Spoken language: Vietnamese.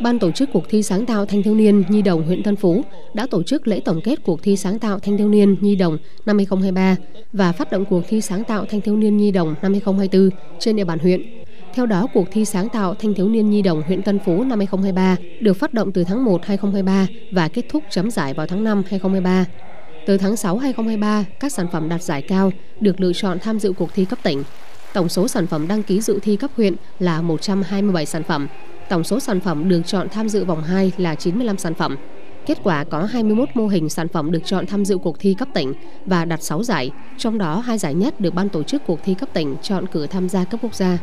Ban tổ chức cuộc thi sáng tạo thanh thiếu niên Nhi đồng huyện Tân Phú đã tổ chức lễ tổng kết cuộc thi sáng tạo thanh thiếu niên Nhi đồng năm 2023 và phát động cuộc thi sáng tạo thanh thiếu niên Nhi đồng năm 2024 trên địa bàn huyện. Theo đó, cuộc thi sáng tạo thanh thiếu niên Nhi đồng huyện Tân Phú năm 2023 được phát động từ tháng 1 2023 và kết thúc chấm giải vào tháng 5 2023. Từ tháng 6 2023, các sản phẩm đạt giải cao được lựa chọn tham dự cuộc thi cấp tỉnh. Tổng số sản phẩm đăng ký dự thi cấp huyện là 127 sản phẩm. Tổng số sản phẩm được chọn tham dự vòng 2 là 95 sản phẩm. Kết quả có 21 mô hình sản phẩm được chọn tham dự cuộc thi cấp tỉnh và đạt 6 giải, trong đó hai giải nhất được ban tổ chức cuộc thi cấp tỉnh chọn cử tham gia cấp quốc gia.